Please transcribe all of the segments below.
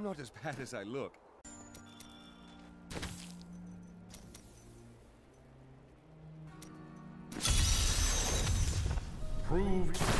I'm not as bad as I look. Prove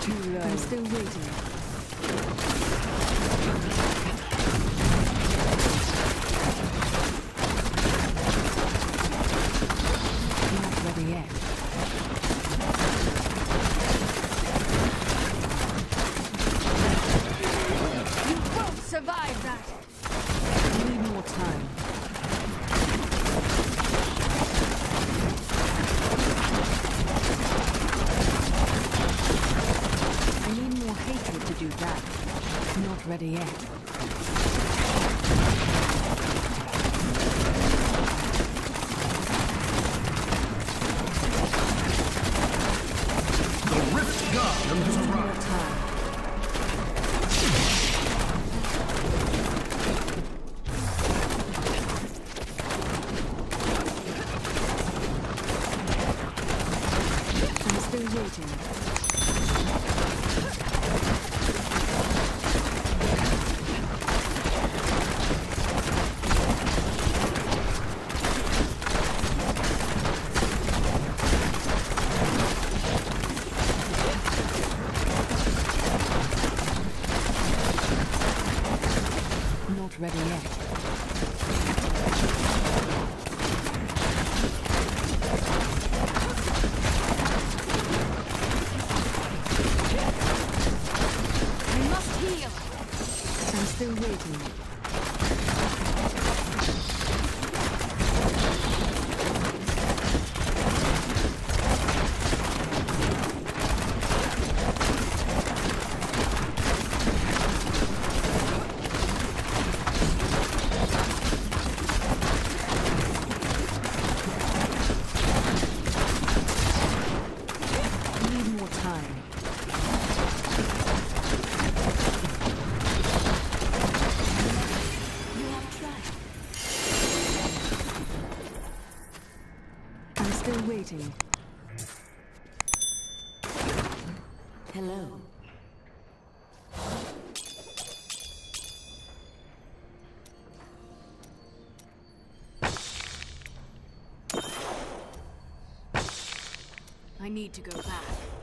Too low. I'm still waiting. waiting. Hello. I need to go back.